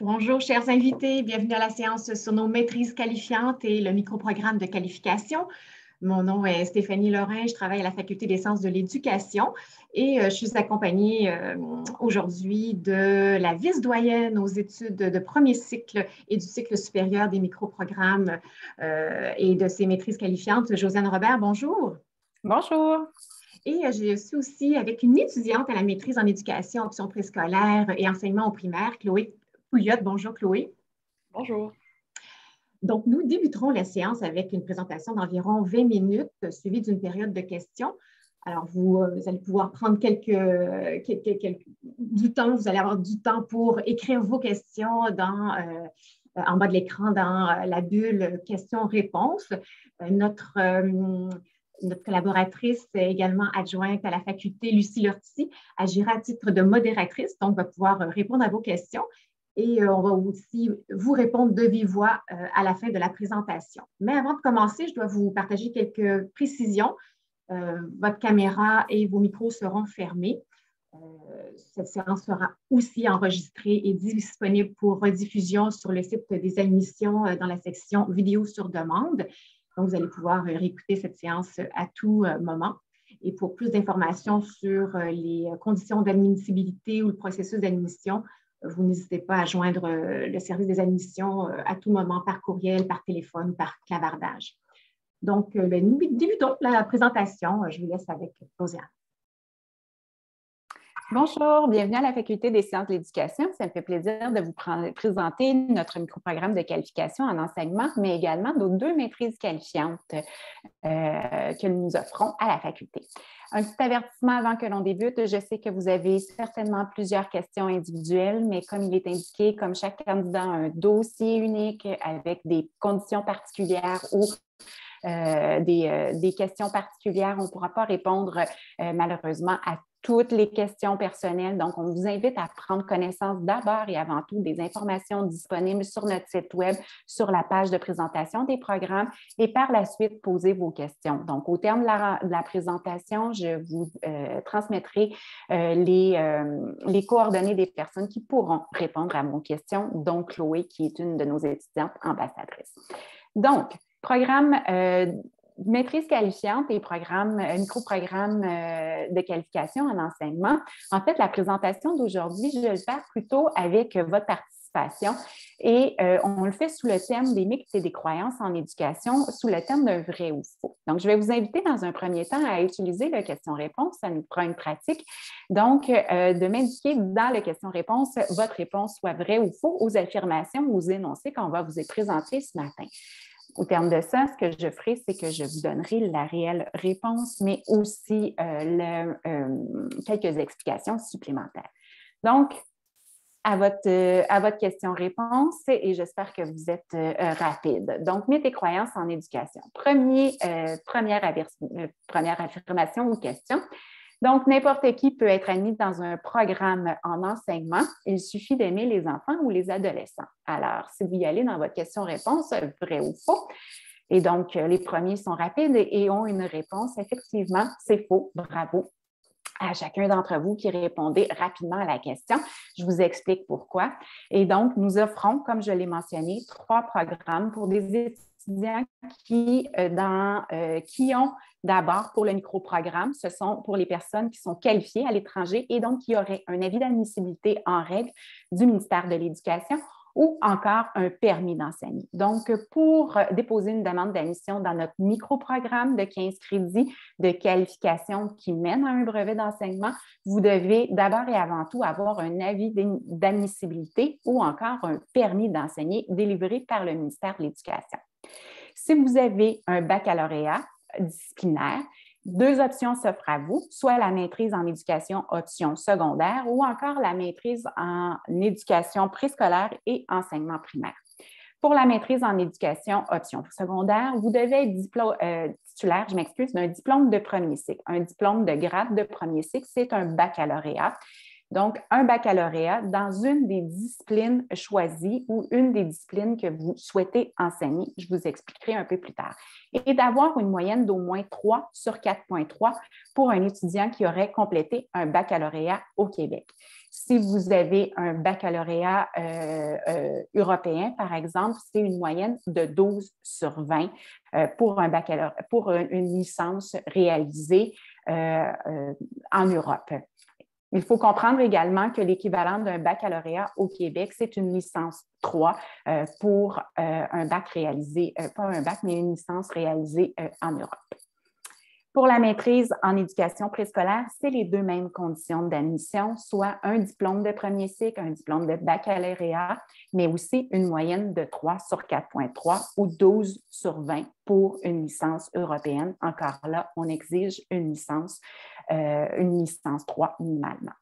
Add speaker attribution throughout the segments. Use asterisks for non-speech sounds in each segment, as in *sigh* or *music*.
Speaker 1: Bonjour, chers invités. Bienvenue à la séance sur nos maîtrises qualifiantes et le microprogramme de qualification. Mon nom est Stéphanie Lorrain, je travaille à la Faculté des sciences de l'éducation et euh, je suis accompagnée euh, aujourd'hui de la vice-doyenne aux études de premier cycle et du cycle supérieur des microprogrammes euh, et de ses maîtrises qualifiantes, Josiane Robert. Bonjour.
Speaker 2: Bonjour.
Speaker 1: Et je suis aussi avec une étudiante à la maîtrise en éducation, option préscolaire et enseignement au primaire, Chloé Pouillotte. Bonjour, Chloé.
Speaker 3: Bonjour.
Speaker 1: Donc, nous débuterons la séance avec une présentation d'environ 20 minutes, suivie d'une période de questions. Alors, vous, euh, allez pouvoir prendre quelques, quelques, du temps, vous allez avoir du temps pour écrire vos questions dans, euh, en bas de l'écran dans euh, la bulle questions-réponses. notre, notre collaboratrice également adjointe à la faculté, Lucie Lortie, agira à titre de modératrice, donc va pouvoir répondre à vos questions et euh, on va aussi vous répondre de vive voix euh, à la fin de la présentation. Mais avant de commencer, je dois vous partager quelques précisions. Euh, votre caméra et vos micros seront fermés. cette séance sera aussi enregistrée et disponible pour rediffusion sur le site des admissions dans la section vidéo sur demande. Donc, vous allez pouvoir réécouter cette séance à tout moment. Et pour plus d'informations sur les conditions d'admissibilité ou le processus d'admission, vous n'hésitez pas à joindre euh, le service des admissions euh, à tout moment par courriel, par téléphone, par clavardage. Donc, euh, ben, nous débutons la présentation. Je vous laisse avec Rosiane.
Speaker 2: Bonjour, bienvenue à la Faculté des sciences de l'éducation. Ça me fait plaisir de vous présenter notre microprogramme de qualification en enseignement, mais également nos deux maîtrises qualifiantes que nous offrons à la faculté. Un petit avertissement avant que l'on débute. Je sais que vous avez certainement plusieurs questions individuelles, mais comme il est indiqué, comme chaque candidat a un dossier unique avec des conditions particulières ou euh, des, euh, des, questions particulières. On ne pourra pas répondre euh, malheureusement à toutes les questions personnelles. Donc, on vous invite à prendre connaissance d'abord et avant tout des informations disponibles sur notre site Web, sur la page de présentation des programmes et par la suite poser vos questions. Donc, au terme de la, présentation, je vous euh, transmettrai euh, les, euh, les coordonnées des personnes qui pourront répondre à vos questions, dont Chloé, qui est une de nos étudiantes ambassadrices. Donc, programme maîtrise qualifiante et programme, euh, micro-programme euh, de qualification en enseignement. En fait, la présentation d'aujourd'hui, je vais le faire plutôt avec votre participation et euh, on le fait sous le thème des mythes et des croyances en éducation, sous le thème d'un vrai ou faux. Donc, je vais vous inviter dans un premier temps à utiliser le question-réponse. Ça nous prend une pratique. Donc, de m'indiquer dans le question-réponse votre réponse soit vraie ou faux aux affirmations ou aux énoncés qu'on va vous présenter ce matin. Au terme de ça, ce que je ferai, c'est que je vous donnerai la réelle réponse, mais aussi euh, euh, quelques explications supplémentaires. Donc, à votre, euh, à votre question-réponse et j'espère que vous êtes rapide. Donc, mettez croyances en éducation. Premier, première, première affirmation ou question. Donc, n'importe qui peut être admis dans un programme en enseignement. Il suffit d'aimer les enfants ou les adolescents. Alors, si vous y allez dans votre question-réponse, vrai ou faux, et donc, les premiers sont rapides et ont une réponse. Effectivement, c'est faux. Bravo à chacun d'entre vous qui répondait rapidement à la question. Je vous explique pourquoi. Et donc, nous offrons, comme je l'ai mentionné, trois programmes pour des étudiants qui, euh, dans, euh, qui ont d'abord pour le microprogramme, ce sont pour les personnes qui sont qualifiées à l'étranger et donc qui auraient un avis d'admissibilité en règle du ministère de l'Éducation ou encore un permis d'enseigner. Donc, pour déposer une demande d'admission dans notre microprogramme de 15 crédits de qualification qui mène à un brevet d'enseignement, vous devez d'abord et avant tout avoir un avis d'admissibilité ou encore un permis d'enseigner délivré par le ministère de l'Éducation. Si vous avez un baccalauréat disciplinaire, deux options s'offrent à vous, soit la maîtrise en éducation option secondaire ou encore la maîtrise en éducation préscolaire et enseignement primaire. Pour la maîtrise en éducation option secondaire, vous devez être euh, titulaire, je m'excuse, d'un diplôme de premier cycle. Un diplôme de grade de premier cycle, c'est un baccalauréat donc, un baccalauréat dans une des disciplines choisies ou une des disciplines que vous souhaitez enseigner. Je vous expliquerai un peu plus tard. Et d'avoir une moyenne d'au moins 3 sur 4,3 pour un étudiant qui aurait complété un baccalauréat au Québec. Si vous avez un baccalauréat européen, par exemple, c'est une moyenne de 12 sur 20 pour, un pour une licence réalisée en Europe. Il faut comprendre également que l'équivalent d'un baccalauréat au Québec, c'est une licence 3 euh, pour euh, un bac réalisé, euh, pas un bac, mais une licence réalisée en Europe. Pour la maîtrise en éducation préscolaire, c'est les deux mêmes conditions d'admission, soit un diplôme de premier cycle, un diplôme de baccalauréat, mais aussi une moyenne de 3 sur 4.3 ou 12 sur 20 pour une licence européenne. Encore là, on exige une licence, euh, une licence 3 minimalement.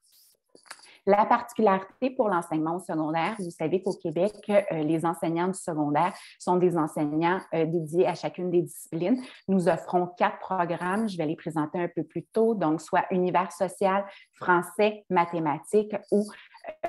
Speaker 2: La particularité pour l'enseignement secondaire, vous savez qu'au Québec, euh, les enseignants du secondaire sont des enseignants euh, dédiés à chacune des disciplines. Nous offrons quatre programmes, je vais les présenter un peu plus tôt, donc soit univers social, français, mathématiques ou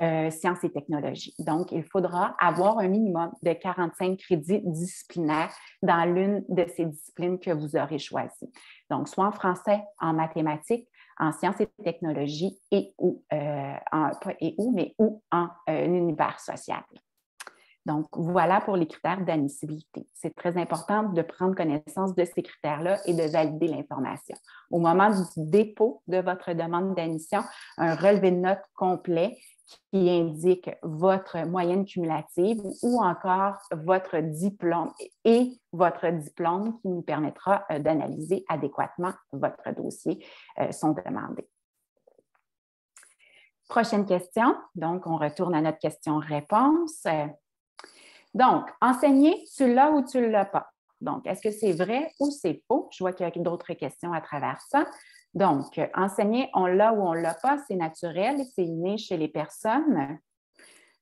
Speaker 2: euh, sciences et technologies. Donc, il faudra avoir un minimum de 45 crédits disciplinaires dans l'une de ces disciplines que vous aurez choisies. Donc, soit en français, en mathématiques, en sciences et technologies et ou, euh, en, pas et ou, mais ou en euh, univers social. Donc, voilà pour les critères d'admissibilité. C'est très important de prendre connaissance de ces critères-là et de valider l'information. Au moment du dépôt de votre demande d'admission, un relevé de notes complet qui indique votre moyenne cumulative ou encore votre diplôme et votre diplôme qui nous permettra euh, d'analyser adéquatement votre dossier euh, sont demandés. Prochaine question. Donc, on retourne à notre question-réponse. Donc, enseigner, tu l'as ou tu ne l'as pas? Donc, est-ce que c'est vrai ou c'est faux? Je vois qu'il y a d'autres questions à travers ça. Donc, enseigner, on l'a ou on l'a pas, c'est naturel, c'est inné chez les personnes.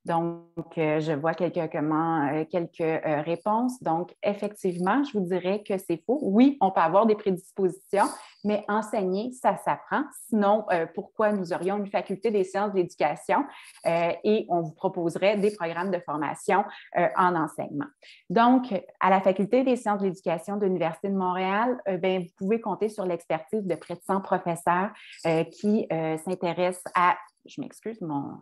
Speaker 2: Donc, euh, je vois quelques, comment, euh, quelques euh, réponses. Donc, effectivement, je vous dirais que c'est faux. Oui, on peut avoir des prédispositions, mais enseigner, ça s'apprend. Sinon, pourquoi nous aurions une faculté des sciences de l'éducation et on vous proposerait des programmes de formation en enseignement. Donc, à la faculté des sciences de l'éducation de l'Université de Montréal, ben, vous pouvez compter sur l'expertise de près de 100 professeurs qui s'intéressent à, je m'excuse, mon,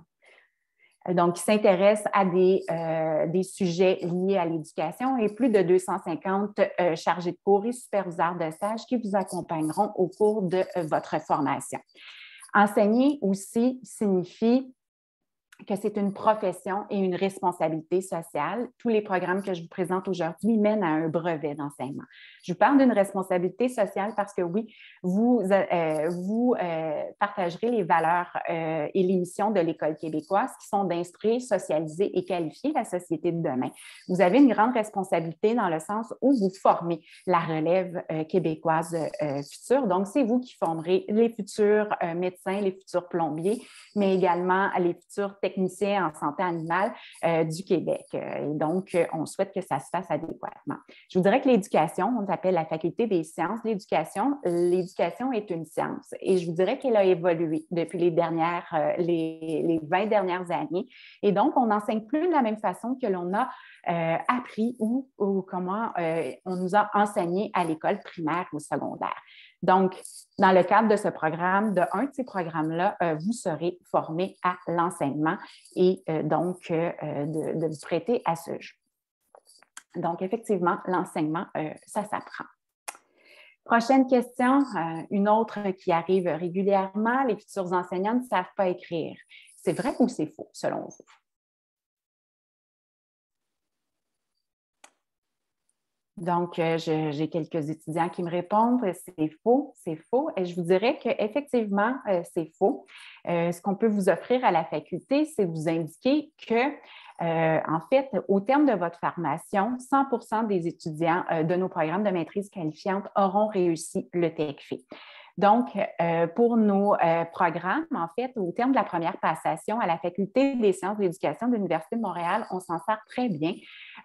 Speaker 2: donc qui s'intéressent à des, euh, des, sujets liés à l'éducation et plus de 250 euh, chargés de cours et superviseurs de stage qui vous accompagneront au cours de euh, votre formation. Enseigner aussi signifie que c'est une profession et une responsabilité sociale. Tous les programmes que je vous présente aujourd'hui mènent à un brevet d'enseignement. Je vous parle d'une responsabilité sociale parce que oui, vous, euh, euh, partagerez les valeurs euh, et les missions de l'École québécoise qui sont d'instruire, socialiser et qualifier la société de demain. Vous avez une grande responsabilité dans le sens où vous formez la relève québécoise future. Donc, c'est vous qui formerez les futurs médecins, les futurs plombiers, mais également les futurs techniciens en santé animale du Québec. Et donc, on souhaite que ça se fasse adéquatement. Je vous dirais que l'éducation, on appelle la faculté des sciences l'éducation. L'éducation est une science et je vous dirais qu'elle a évolué depuis les dernières, euh, les, les, 20 dernières années. Et donc, on n'enseigne plus de la même façon que l'on a euh, appris ou, comment euh, on nous a enseigné à l'école primaire ou secondaire. Donc, dans le cadre de ce programme, de un de ces programmes-là, vous serez formé à l'enseignement et donc de, de, vous prêter à ce jeu. Donc, effectivement, l'enseignement, euh, ça s'apprend. Prochaine question, euh, une autre qui arrive régulièrement, les futurs enseignants ne savent pas écrire. C'est vrai ou c'est faux, selon vous? Donc, euh, j'ai quelques étudiants qui me répondent, c'est faux, c'est faux. Et je vous dirais qu'effectivement, c'est faux. ce qu'on peut vous offrir à la faculté, c'est vous indiquer que euh, en fait, au terme de votre formation, 100% des étudiants euh, de nos programmes de maîtrise qualifiante auront réussi le TECFI. Donc, euh, pour nos programmes, en fait, au terme de la première passation à la Faculté des sciences de l'éducation de l'Université de Montréal, on s'en sert très bien.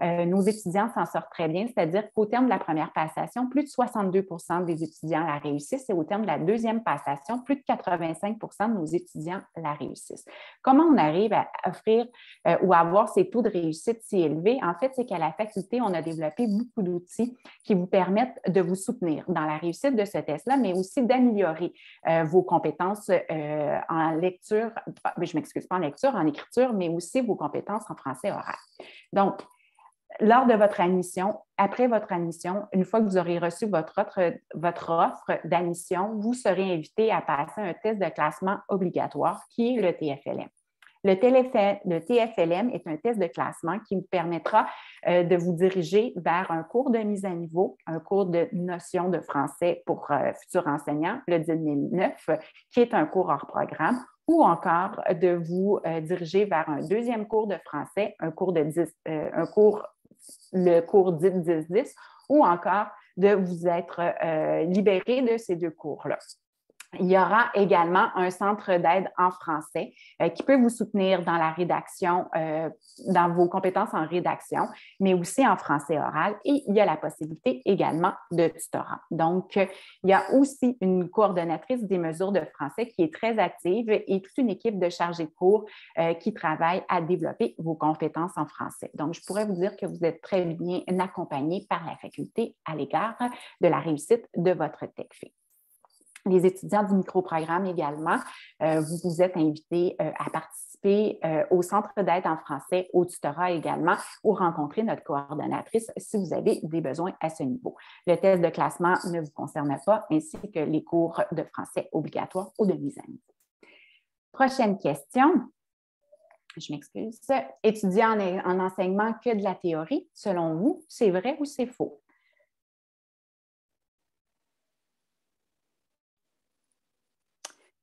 Speaker 2: nos étudiants s'en sortent très bien, c'est-à-dire qu'au terme de la première passation, plus de 62% des étudiants la réussissent et au terme de la deuxième passation, plus de 85% de nos étudiants la réussissent. Comment on arrive à offrir ou à avoir ces taux de réussite si élevés? En fait, c'est qu'à la faculté, on a développé beaucoup d'outils qui vous permettent de vous soutenir dans la réussite de ce test-là, mais aussi d'améliorer vos compétences en lecture, je m'excuse pas en lecture, en écriture, mais aussi vos compétences en français oral. Donc, lors de votre admission, après votre admission, une fois que vous aurez reçu votre votre offre d'admission, vous serez invité à passer un test de classement obligatoire qui est le TFLM. Le, TFLM est un test de classement qui vous permettra euh, de vous diriger vers un cours de mise à niveau, un cours de notion de français pour euh, futurs enseignants, le 2009, qui est un cours hors programme, ou encore de vous euh, diriger vers un deuxième cours de français, un cours de 10, un cours, le cours 10-10-10, ou encore de vous être libéré de ces deux cours-là. Il y aura également un centre d'aide en français euh, qui peut vous soutenir dans la rédaction, euh, dans vos compétences en rédaction, mais aussi en français oral. Et il y a la possibilité également de tutorat. Donc, il y a aussi une coordonnatrice des mesures de français qui est très active et toute une équipe de chargés de cours euh, qui travaille à développer vos compétences en français. Donc, je pourrais vous dire que vous êtes très bien accompagné par la faculté à l'égard de la réussite de votre TECFI les étudiants du microprogramme également, euh, vous vous êtes invités euh, à participer euh, au centre d'aide en français, au tutorat également, ou rencontrer notre coordonnatrice si vous avez des besoins à ce niveau. Le test de classement ne vous concerne pas, ainsi que les cours de français obligatoires ou de mise à. Prochaine question. Je m'excuse. Étudier en, en enseignement que de la théorie, selon vous, c'est vrai ou c'est faux?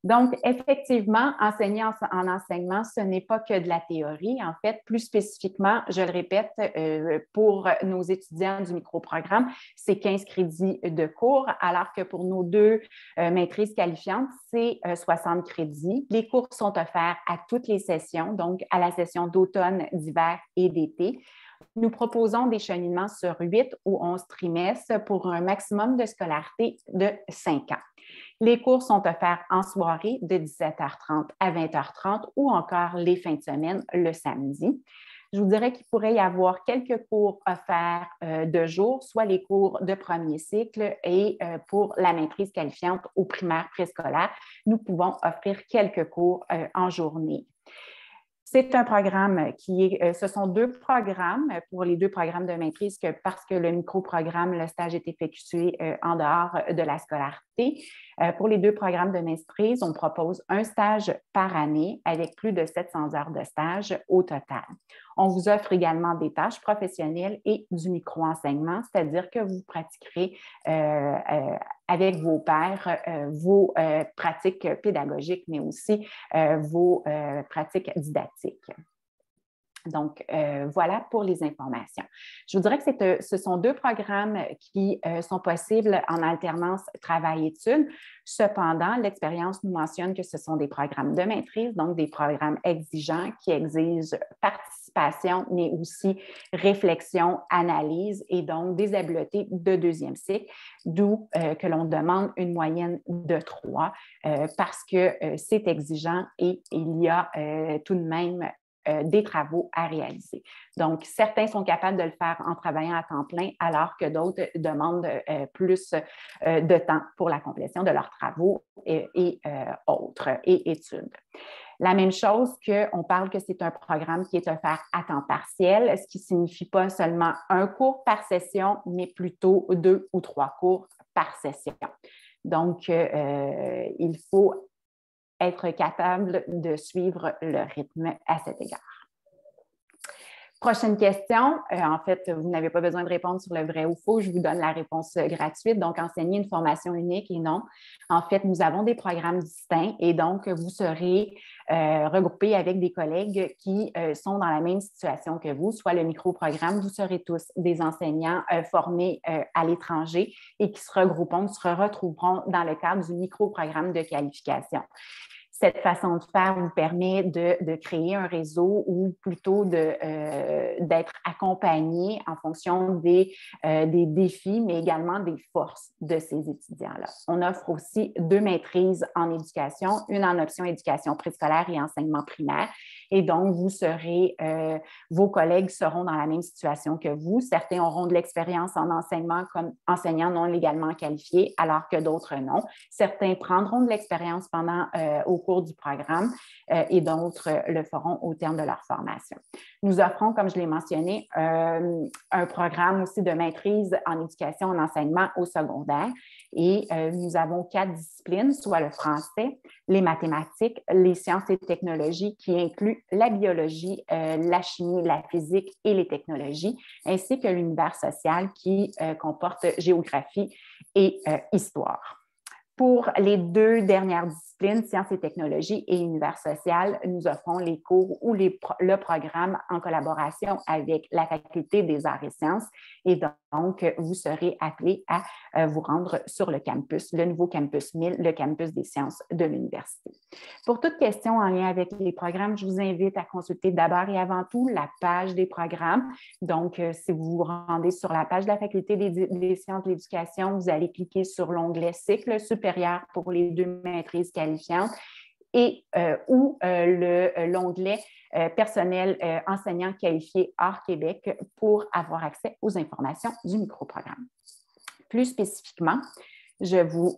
Speaker 2: Donc, effectivement, enseigner en, enseignement, ce n'est pas que de la théorie. En fait, plus spécifiquement, je le répète, euh, pour nos étudiants du microprogramme, c'est 15 crédits de cours, alors que pour nos deux euh, maîtrises qualifiantes, c'est 60 euh, crédits. Les cours sont offerts à toutes les sessions, donc à la session d'automne, d'hiver et d'été. Nous proposons des cheminements sur 8 ou 11 trimestres pour un maximum de scolarité de 5 ans. Les cours sont offerts en soirée de 17h30 à 20h30 ou encore les fins de semaine le samedi. Je vous dirais qu'il pourrait y avoir quelques cours offerts euh, de jour, soit les cours de premier cycle et euh, pour la maîtrise qualifiante au primaire préscolaire, nous pouvons offrir quelques cours euh, en journée. C'est un programme qui est, euh, ce sont deux programmes pour les deux programmes de maîtrise que parce que le micro-programme, le stage est effectué euh, en dehors de la scolarité. Euh, pour les deux programmes de maîtrise, on propose un stage par année avec plus de 700 heures de stage au total. On vous offre également des tâches professionnelles et du micro-enseignement, c'est-à-dire que vous pratiquerez avec vos pairs euh, vos euh, pratiques pédagogiques, mais aussi euh, vos pratiques didactiques. Donc, voilà pour les informations. Je vous dirais que ce sont deux programmes qui sont possibles en alternance travail-études. Cependant, l'expérience nous mentionne que ce sont des programmes de maîtrise, donc des programmes exigeants qui exigent participation, mais aussi réflexion, analyse et donc des habiletés de deuxième cycle, d'où euh, que l'on demande une moyenne de trois euh, parce que euh, c'est exigeant et il y a tout de même des travaux à réaliser. Donc, certains sont capables de le faire en travaillant à temps plein, alors que d'autres demandent plus de temps pour la complétion de leurs travaux et autres, et études. La même chose qu'on parle que c'est un programme qui est offert à temps partiel, ce qui signifie pas seulement un cours par session, mais plutôt deux ou trois cours par session. Donc, il faut être capable de suivre le rythme à cet égard. Prochaine question. Euh, en fait, vous n'avez pas besoin de répondre sur le vrai ou faux. Je vous donne la réponse gratuite. Donc, enseigner une formation unique et non. En fait, nous avons des programmes distincts et donc, vous serez euh, regroupés avec des collègues qui euh, sont dans la même situation que vous, soit le micro-programme. Vous serez tous des enseignants formés à l'étranger et qui se regrouperont, se retrouveront dans le cadre du micro-programme de qualification. Cette façon de faire vous permet de, créer un réseau ou plutôt euh, d'être accompagné en fonction des, euh, des défis, mais également des forces de ces étudiants-là. On offre aussi deux maîtrises en éducation, une en option éducation préscolaire et enseignement primaire. Et donc, vous serez, euh, vos collègues seront dans la même situation que vous. Certains auront de l'expérience en enseignement comme enseignants non légalement qualifiés, alors que d'autres non. Certains prendront de l'expérience pendant au du programme euh, et d'autres le feront au terme de leur formation. Nous offrons, comme je l'ai mentionné, euh, un programme aussi de maîtrise en éducation en enseignement au secondaire et euh, nous avons quatre disciplines, soit le français, les mathématiques, les sciences et technologies qui incluent la biologie, la chimie, la physique et les technologies, ainsi que l'univers social qui comporte géographie et histoire. Pour les deux dernières disciplines, sciences et technologies et univers social, nous offrons les cours ou les, le programme en collaboration avec la Faculté des arts et sciences. Et donc, vous serez appelé à euh, vous rendre sur le campus, le nouveau campus 1000, le campus des sciences de l'université. Pour toute question en lien avec les programmes, je vous invite à consulter d'abord et avant tout la page des programmes. Donc, euh, si vous vous rendez sur la page de la Faculté des, des sciences de l'éducation, vous allez cliquer sur l'onglet cycle supérieur pour les deux maîtrises qualifiantes et euh, ou euh, euh, l'onglet personnel enseignant qualifié hors Québec pour avoir accès aux informations du microprogramme. Plus spécifiquement, je vous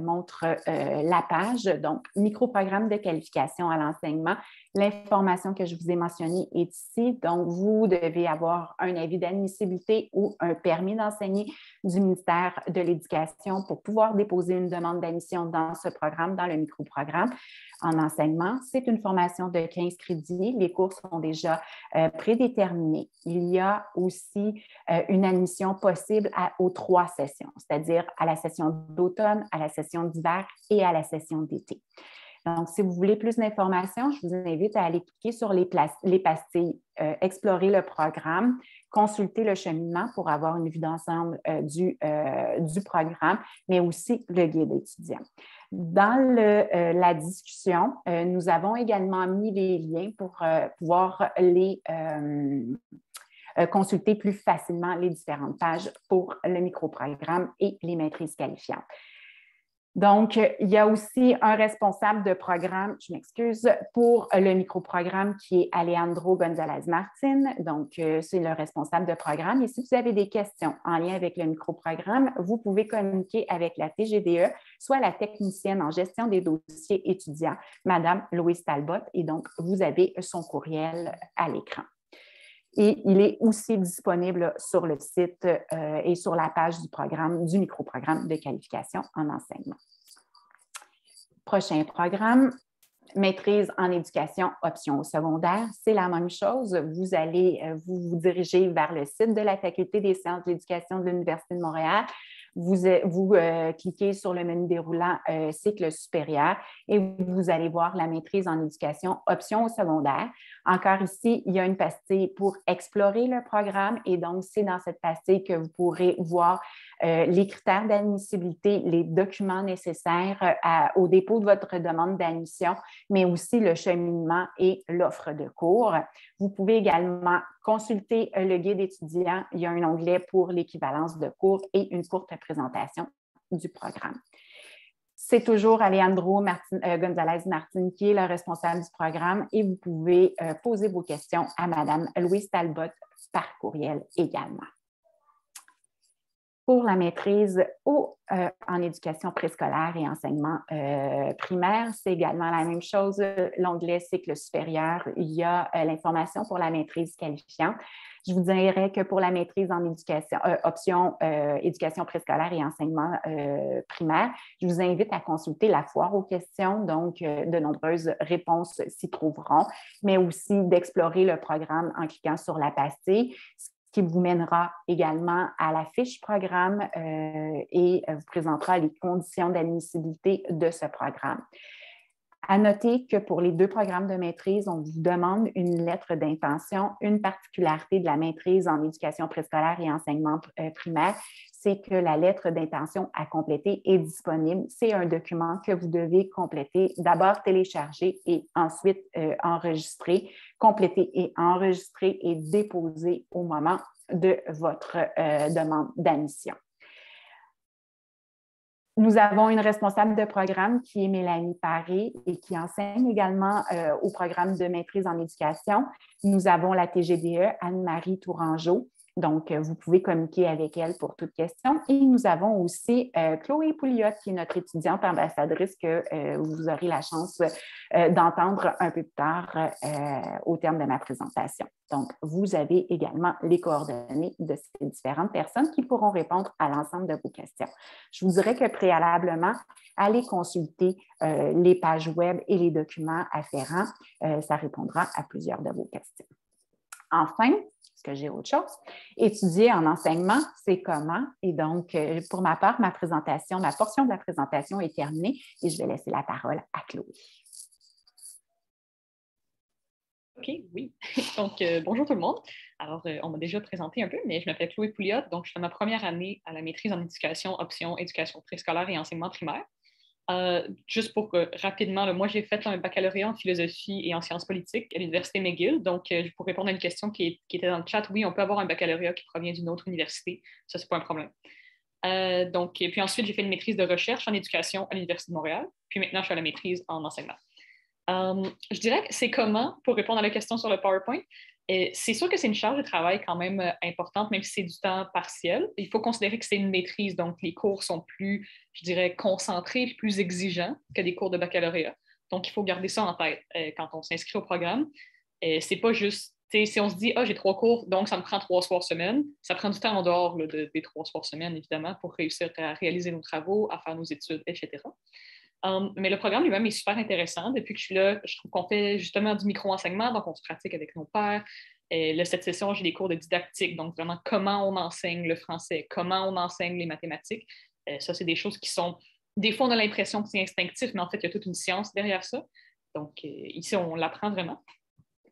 Speaker 2: montre la page, donc microprogramme de qualification à l'enseignement. L'information que je vous ai mentionnée est ici. Donc, vous devez avoir un avis d'admissibilité ou un permis d'enseigner du ministère de l'Éducation pour pouvoir déposer une demande d'admission dans ce programme, dans le microprogramme en enseignement. C'est une formation de 15 crédits. Les cours sont déjà euh, prédéterminés. Il y a aussi euh, une admission possible aux trois sessions, c'est-à-dire à la session d'automne, à la session d'hiver et à la session d'été. Donc, si vous voulez plus d'informations, je vous invite à aller cliquer sur les, les pastilles, euh, explorer le programme, consulter le cheminement pour avoir une vue d'ensemble du, du programme, mais aussi le guide étudiant. Dans euh, la discussion, euh, nous avons également mis les liens pour euh, pouvoir les consulter plus facilement les différentes pages pour le microprogramme et les maîtrises qualifiantes. Donc, il y a aussi un responsable de programme, je m'excuse, pour le microprogramme qui est Alejandro González Martin. Donc, euh, c'est le responsable de programme. Et si vous avez des questions en lien avec le microprogramme, vous pouvez communiquer avec la TGDE, soit la technicienne en gestion des dossiers étudiants, Madame Louise Talbot. Et donc, vous avez son courriel à l'écran. Et il est aussi disponible sur le site euh, et sur la page du programme, du microprogramme de qualification en enseignement. Prochain programme, maîtrise en éducation option secondaire, c'est la même chose. Vous allez euh, vous, diriger vers le site de la Faculté des sciences de l'éducation de l'Université de Montréal vous, euh, cliquez sur le menu déroulant cycle supérieur et vous allez voir la maîtrise en éducation option au secondaire. Encore ici, il y a une pastille pour explorer le programme et donc c'est dans cette pastille que vous pourrez voir les critères d'admissibilité, les documents nécessaires au dépôt de votre demande d'admission, mais aussi le cheminement et l'offre de cours. Vous pouvez également consulter le guide étudiant. Il y a un onglet pour l'équivalence de cours et une courte présentation du programme. C'est toujours Alejandro Martin, euh, González Martin qui est le responsable du programme et vous pouvez euh, poser vos questions à Madame Louise Talbot par courriel également. Pour la maîtrise ou euh, en éducation préscolaire et enseignement primaire, c'est également la même chose. L'onglet cycle supérieur, il y a l'information pour la maîtrise qualifiante. Je vous dirais que pour la maîtrise en éducation, euh, option euh, éducation préscolaire et enseignement euh, primaire, je vous invite à consulter la foire aux questions. Donc, de nombreuses réponses s'y trouveront, mais aussi d'explorer le programme en cliquant sur la pastille qui vous mènera également à la fiche programme et vous présentera les conditions d'admissibilité de ce programme. À noter que pour les deux programmes de maîtrise, on vous demande une lettre d'intention. Une particularité de la maîtrise en éducation préscolaire et enseignement euh, primaire, c'est que la lettre d'intention à compléter est disponible. C'est un document que vous devez compléter, d'abord télécharger et ensuite euh, enregistrer, compléter et enregistrer et déposer au moment de votre euh, demande d'admission. Nous avons une responsable de programme qui est Mélanie Paré et qui enseigne également euh, au programme de maîtrise en éducation. Nous avons la TGDE, Anne-Marie Tourangeau, donc, euh, vous pouvez communiquer avec elle pour toute question. Et nous avons aussi euh, Chloé Pouliot, qui est notre étudiante ambassadrice que euh, vous aurez la chance d'entendre un peu plus tard au terme de ma présentation. Donc, vous avez également les coordonnées de ces différentes personnes qui pourront répondre à l'ensemble de vos questions. Je vous dirais que préalablement, allez consulter les pages web et les documents afférents. ça répondra à plusieurs de vos questions. Enfin, est-ce que j'ai autre chose? Étudier en enseignement, c'est comment? Et donc, euh, pour ma part, ma présentation, ma portion de la présentation est terminée et je vais laisser la parole à Chloé.
Speaker 3: OK, oui. *laughs* Donc, euh, bonjour tout le monde. Alors, euh, on m'a déjà présenté un peu, mais je m'appelle Chloé Pouliot. Donc, je fais ma première année à la maîtrise en éducation, option éducation préscolaire et enseignement primaire. Euh, juste pour que rapidement, moi j'ai fait un baccalauréat en philosophie et en sciences politiques à l'Université McGill. Donc, euh, pour répondre à une question qui, était dans le chat, oui, on peut avoir un baccalauréat qui provient d'une autre université. Ça, c'est pas un problème. Euh, donc, et puis ensuite, j'ai fait une maîtrise de recherche en éducation à l'Université de Montréal. Puis maintenant, je suis à la maîtrise en enseignement. je dirais que c'est comment, pour répondre à la question sur le PowerPoint, c'est sûr que c'est une charge de travail quand même euh, importante, même si c'est du temps partiel. Il faut considérer que c'est une maîtrise, donc les cours sont plus, je dirais, concentrés, plus exigeants que des cours de baccalauréat. Donc, il faut garder ça en tête euh, quand on s'inscrit au programme. c'est pas juste, si on se dit, ah, j'ai trois cours, donc ça me prend trois soirs semaine, ça prend du temps en dehors des trois soirs semaine, évidemment, pour réussir à réaliser nos travaux, à faire nos études, etc. Um, mais le programme lui-même est super intéressant. Depuis que je suis là, je trouve qu'on fait justement du micro-enseignement, donc on se pratique avec nos pairs. Et là, cette session, j'ai des cours de didactique, donc vraiment comment on enseigne le français, comment on enseigne les mathématiques. Euh, ça, c'est des choses qui sont. Des fois, on a l'impression que c'est instinctif, mais en fait, il y a toute une science derrière ça. Donc, euh, ici, on l'apprend vraiment.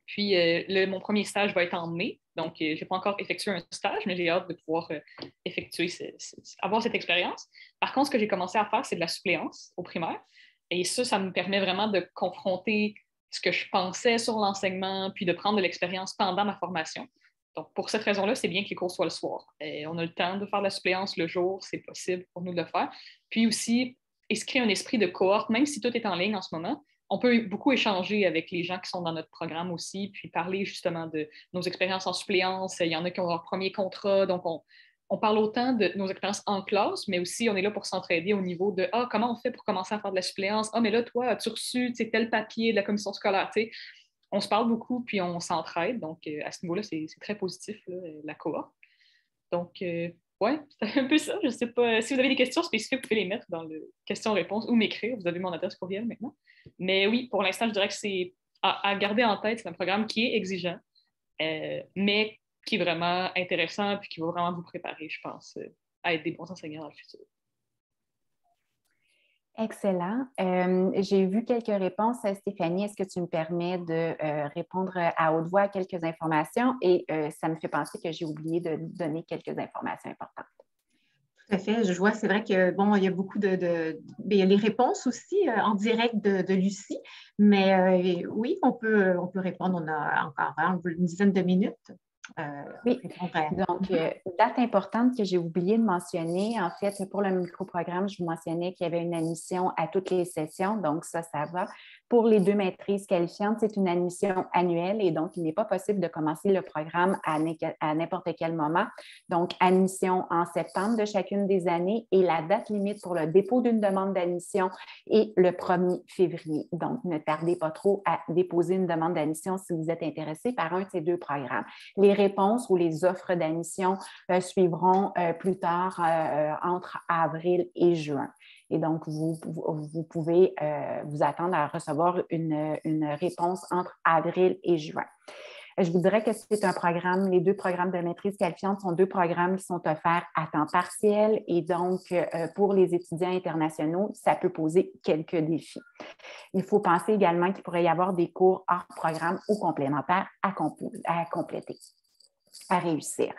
Speaker 3: Puis, euh, mon premier stage va être en mai. Donc, je n'ai pas encore effectué un stage, mais j'ai hâte de pouvoir effectuer, avoir cette expérience. Par contre, ce que j'ai commencé à faire, c'est de la suppléance au primaire. Et ça, ça me permet vraiment de confronter ce que je pensais sur l'enseignement, puis de prendre de l'expérience pendant ma formation. Donc, pour cette raison-là, c'est bien que les cours soient le soir. On a le temps de faire la suppléance le jour, c'est possible pour nous de le faire. Puis aussi, inscrire un esprit de cohorte, même si tout est en ligne en ce moment, on peut beaucoup échanger avec les gens qui sont dans notre programme aussi, puis parler justement de nos expériences en suppléance. Il y en a qui ont leur premier contrat, donc on, parle autant de nos expériences en classe, mais aussi on est là pour s'entraider au niveau de Ah, comment on fait pour commencer à faire de la suppléance? Ah, mais là, toi, as-tu reçu tel papier de la commission scolaire? on se parle beaucoup, puis on s'entraide. Donc, euh, à ce niveau-là, c'est très positif, la cohorte. Donc, euh, oui, *laughs* c'est un peu ça. Je sais pas. Si vous avez des questions spécifiques, vous pouvez les mettre dans le question-réponse ou m'écrire. Vous avez mon adresse courriel maintenant. Mais oui, pour l'instant, je dirais que c'est à, garder en tête. C'est un programme qui est exigeant, euh, mais qui est vraiment intéressant et qui va vraiment vous préparer, je pense, euh, à être des bons enseignants dans le futur.
Speaker 2: Excellent. Euh, j'ai vu quelques réponses. Stéphanie, est-ce que tu me permets de répondre à haute voix à quelques informations? Et ça me fait penser que j'ai oublié de donner quelques informations importantes.
Speaker 1: Tout à fait. Je vois, c'est vrai que bon, il y a beaucoup de, de il y a les réponses aussi en direct de, Lucie, mais oui, on peut, on peut répondre. On a encore une dizaine de minutes.
Speaker 2: Euh, oui, donc, euh, date importante que j'ai oublié de mentionner, en fait, pour le micro-programme, je vous mentionnais qu'il y avait une admission à toutes les sessions, donc ça, ça va. Pour les deux maîtrises qualifiantes, c'est une admission annuelle et donc il n'est pas possible de commencer le programme à n'importe quel moment. Donc, admission en septembre de chacune des années et la date limite pour le dépôt d'une demande d'admission est le 1er février. Donc, ne tardez pas trop à déposer une demande d'admission si vous êtes intéressé par un de ces deux programmes. Les réponses ou les offres d'admission euh, suivront euh, plus tard euh, entre avril et juin. Et donc, vous, pouvez vous attendre à recevoir une, réponse entre avril et juin. Je vous dirais que c'est un programme, les deux programmes de maîtrise qualifiante sont deux programmes qui sont offerts à temps partiel et donc pour les étudiants internationaux, ça peut poser quelques défis. Il faut penser également qu'il pourrait y avoir des cours hors programme ou complémentaires à compléter, à réussir.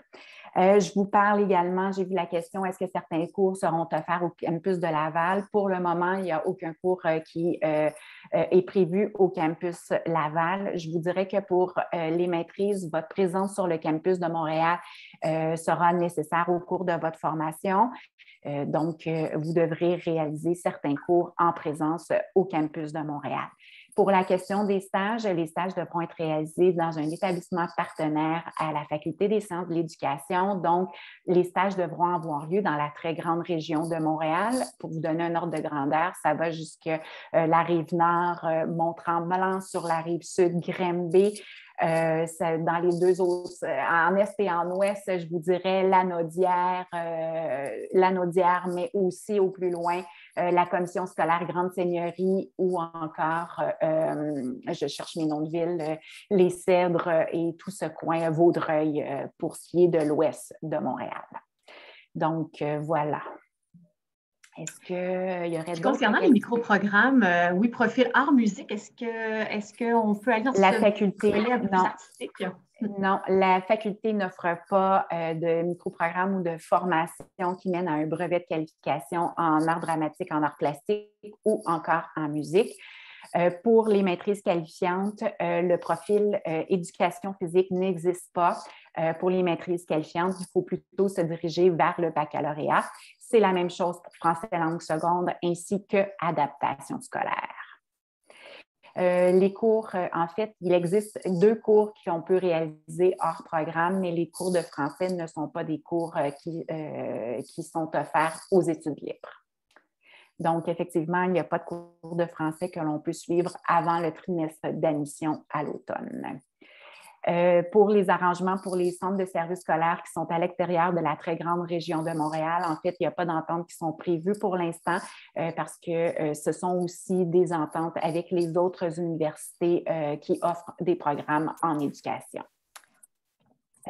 Speaker 2: Euh, je vous parle également, j'ai vu la question, est-ce que certains cours seront offerts au campus de Laval? Pour le moment, il n'y a aucun cours euh, qui euh, est prévu au campus Laval. Je vous dirais que pour les maîtrises, votre présence sur le campus de Montréal sera nécessaire au cours de votre formation. donc, vous devrez réaliser certains cours en présence au campus de Montréal. Pour la question des stages, les stages devront être réalisés dans un établissement partenaire à la Faculté des sciences de l'éducation. Donc, les stages devront avoir lieu dans la très grande région de Montréal. Pour vous donner un ordre de grandeur, ça va jusqu'à euh, la rive nord, euh, Mont-Tremblant, sur la rive sud, Grimby, euh, dans les deux autres, euh, en est et en ouest, je vous dirais l'anodière, euh, mais aussi au plus loin, la commission scolaire Grande Seigneurie ou encore, je cherche mes noms de villes, les Cèdres et tout ce coin, Vaudreuil, pour ce qui est de l'ouest de Montréal. Donc, voilà. Est-ce qu'il y aurait d'autres
Speaker 1: Concernant les micro-programmes, euh, oui, profil art musique, est-ce que est-ce qu'on peut aller dans
Speaker 2: la faculté non. *laughs* Non, la faculté n'offre pas euh, de micro-programme ou de formation qui mène à un brevet de qualification en art dramatique, en art plastique ou encore en musique. Euh, pour les maîtrises qualifiantes, le profil éducation physique n'existe pas. pour les maîtrises qualifiantes, il faut plutôt se diriger vers le baccalauréat. C'est la même chose pour français langue seconde ainsi que adaptation scolaire. Euh, les cours, euh, en fait, il existe deux cours qu'on peut réaliser hors programme, mais les cours de français ne sont pas des cours euh, qui, qui sont offerts aux études libres. Donc, effectivement, il n'y a pas de cours de français que l'on peut suivre avant le trimestre d'admission à l'automne. Euh, pour les arrangements pour les centres de services scolaires qui sont à l'extérieur de la très grande région de Montréal. En fait, il n'y a pas d'ententes qui sont prévues pour l'instant euh, parce que euh, ce sont aussi des ententes avec les autres universités qui offrent des programmes en éducation.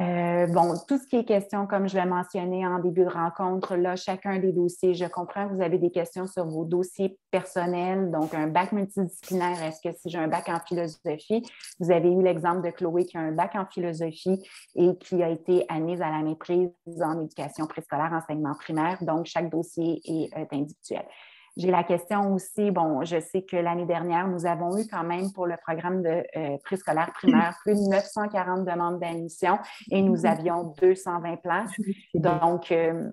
Speaker 2: Euh, bon, tout ce qui est question, comme je l'ai mentionné en début de rencontre, là, chacun des dossiers, je comprends que vous avez des questions sur vos dossiers personnels, donc un bac multidisciplinaire. Est-ce que si j'ai un bac en philosophie, vous avez eu l'exemple de Chloé qui a un bac en philosophie et qui a été admise à la maîtrise en éducation préscolaire, enseignement primaire, donc chaque dossier est individuel. J'ai la question aussi, bon, je sais que l'année dernière, nous avons eu quand même pour le programme de euh, préscolaire primaire plus de 940 demandes d'admission et nous mhm. avions 220 places. Donc, euh,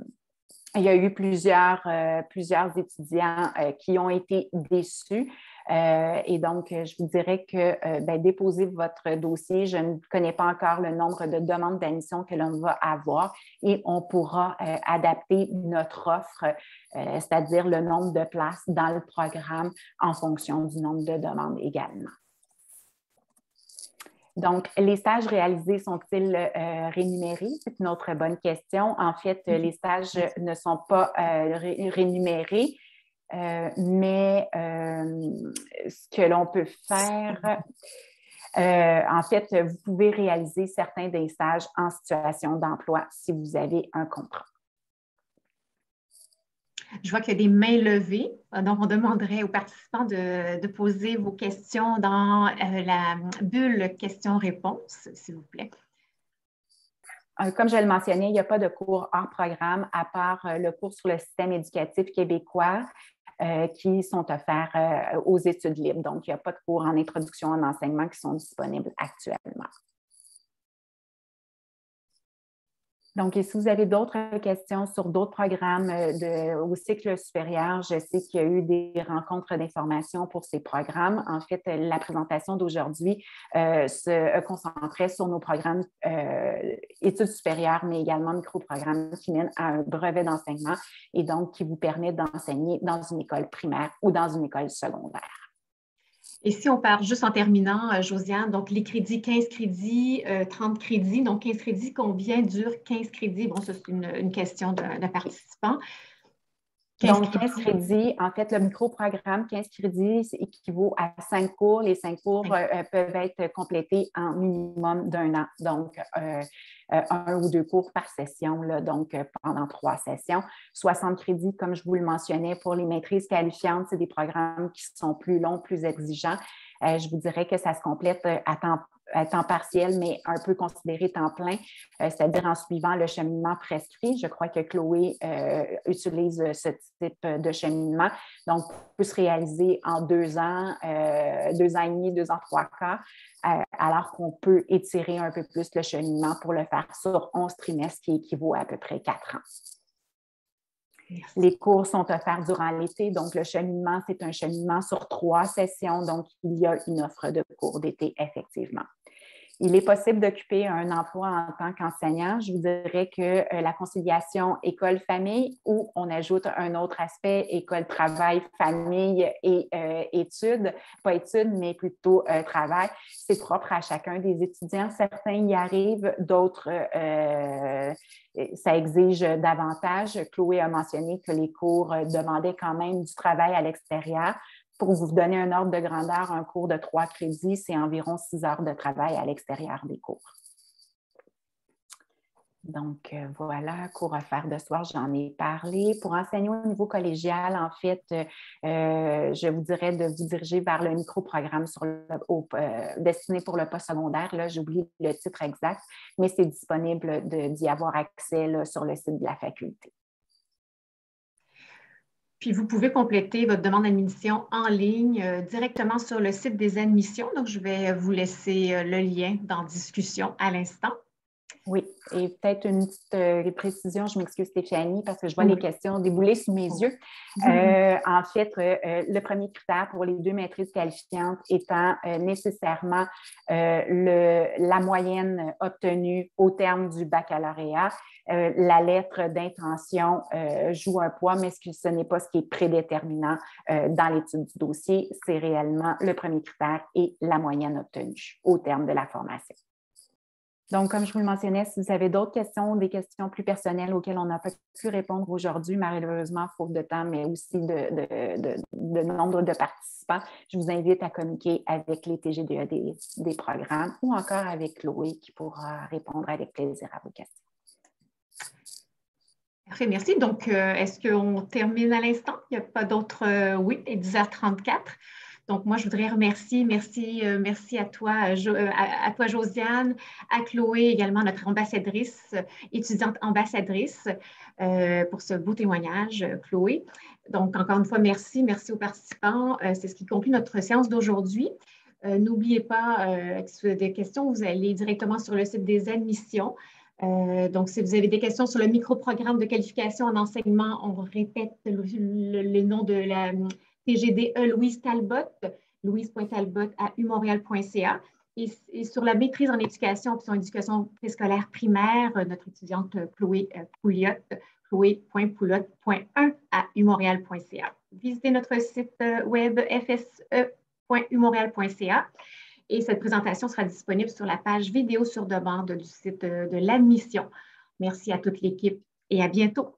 Speaker 2: il y a eu plusieurs, euh, plusieurs étudiants qui ont été déçus. Euh, et donc, je vous dirais que euh, ben, déposez votre dossier. Je ne connais pas encore le nombre de demandes d'admission que l'on va avoir et on pourra euh, adapter notre offre, c'est-à-dire le nombre de places dans le programme en fonction du nombre de demandes également. Donc, les stages réalisés sont-ils rémunérés? C'est une autre bonne question. En fait, les stages ne sont pas rémunérés. Euh, mais euh, ce que l'on peut faire, euh, en fait, vous pouvez réaliser certains des stages en situation d'emploi si vous avez un contrat.
Speaker 1: Je vois qu'il y a des mains levées, donc on demanderait aux participants de, poser vos questions dans la bulle questions-réponses, s'il vous plaît.
Speaker 2: Comme je le mentionnais, il n'y a pas de cours hors programme à part le cours sur le système éducatif québécois euh, qui sont offerts euh, aux études libres. Donc, il n'y a pas de cours en introduction en enseignement qui sont disponibles actuellement. Donc, si vous avez d'autres questions sur d'autres programmes euh, au cycle supérieur, je sais qu'il y a eu des rencontres d'information pour ces programmes. En fait, la présentation d'aujourd'hui euh, se concentrait sur nos programmes euh, études supérieures, mais également micro-programmes qui mènent à un brevet d'enseignement et donc qui vous permet d'enseigner dans une école primaire ou dans une école secondaire.
Speaker 1: Et si on part juste en terminant, euh, Josiane, donc les crédits, 15 crédits, 30 euh, crédits. Donc, 15 crédits, combien dure 15 crédits? Bon, ça, c'est une, question d'un participant.
Speaker 2: Donc, 15 crédits, en fait, le micro-programme, 15 crédits équivaut à 5 cours. Les 5 cours euh, peuvent être complétés en minimum d'un an. Donc, euh, euh, un ou deux cours par session, là, donc pendant trois sessions. 60 crédits, comme je vous le mentionnais, pour les maîtrises qualifiantes, c'est des programmes qui sont plus longs, plus exigeants. je vous dirais que ça se complète à temps à temps partiel, mais un peu considéré temps plein, euh, c'est-à-dire en suivant le cheminement prescrit. Je crois que Chloé euh, utilise euh, ce type de cheminement. Donc, peut se réaliser en deux ans, deux ans et demi, deux ans, trois quarts, alors qu'on peut étirer un peu plus le cheminement pour le faire sur 11 trimestres, qui équivaut à à peu près quatre ans. Les cours sont offerts durant l'été, donc le cheminement, c'est un cheminement sur trois sessions, donc il y a une offre de cours d'été, effectivement. Il est possible d'occuper un emploi en tant qu'enseignant. Je vous dirais que euh, la conciliation école-famille, où on ajoute un autre aspect, école-travail, famille et euh, études, pas études, mais plutôt euh, travail, c'est propre à chacun des étudiants. Certains y arrivent, d'autres, ça exige davantage. Chloé a mentionné que les cours demandaient quand même du travail à l'extérieur. Pour vous donner un ordre de grandeur, un cours de trois crédits, c'est environ six heures de travail à l'extérieur des cours. Donc, euh, voilà, cours à faire de soir, j'en ai parlé. Pour enseigner au niveau collégial, en fait, euh, je vous dirais de vous diriger vers le micro-programme euh, destiné pour le post-secondaire. Là, j'oublie le titre exact, mais c'est disponible d'y avoir accès sur le site de la faculté.
Speaker 1: Puis vous pouvez compléter votre demande d'admission en ligne euh, directement sur le site des admissions. Donc, je vais vous laisser euh, le lien dans discussion à l'instant.
Speaker 2: Oui, et peut-être une petite euh, précision, je m'excuse Stéphanie, parce que je vois les questions débouler sous mes yeux. Euh, en fait, euh, le premier critère pour les deux maîtrises qualifiantes étant nécessairement la moyenne obtenue au terme du baccalauréat. la lettre d'intention joue un poids, mais ce n'est pas ce qui est prédéterminant dans l'étude du dossier. C'est réellement le premier critère et la moyenne obtenue au terme de la formation. Donc, comme je vous le mentionnais, si vous avez d'autres questions, des questions plus personnelles auxquelles on n'a pas pu répondre aujourd'hui, malheureusement, faute de temps, mais aussi de, nombre de participants, je vous invite à communiquer avec les TGDE des, des programmes ou encore avec Chloé qui pourra répondre avec plaisir à vos questions.
Speaker 1: Parfait, merci. Donc, euh, est-ce qu'on termine à l'instant? Il n'y a pas d'autres? Euh, oui, et 10h34. Donc, moi, je voudrais remercier, merci, euh, merci à toi, euh, à, toi, Josiane, à Chloé également, notre ambassadrice, étudiante ambassadrice, euh, pour ce beau témoignage, Chloé. Donc, encore une fois, merci, merci aux participants. C'est ce qui conclut notre séance d'aujourd'hui. N'oubliez pas, si vous avez des questions, vous allez directement sur le site des admissions. donc, si vous avez des questions sur le micro-programme de qualification en enseignement, on répète le nom de la TGDE Louise Talbot, louise.talbot à umontréal.ca. Et, et, sur la maîtrise en éducation, option éducation préscolaire primaire, euh, notre étudiante Chloé euh, Pouliot, chloé.poulotte.1 à umontréal.ca. Visitez notre site euh, web fse.umontréal.ca et cette présentation sera disponible sur la page vidéo sur demande du site de l'admission. Merci à toute l'équipe et à bientôt.